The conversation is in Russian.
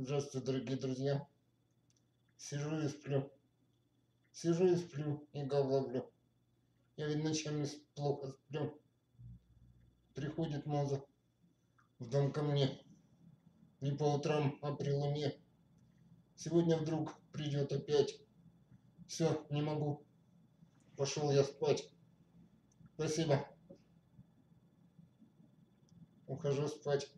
Здравствуйте, дорогие друзья. Сижу и сплю. Сижу и сплю, и говлоблю. Я ведь ночами плохо сплю. Приходит мозг в дом ко мне. Не по утрам, а при луне. Сегодня вдруг придет опять. Все, не могу. Пошел я спать. Спасибо. Ухожу спать.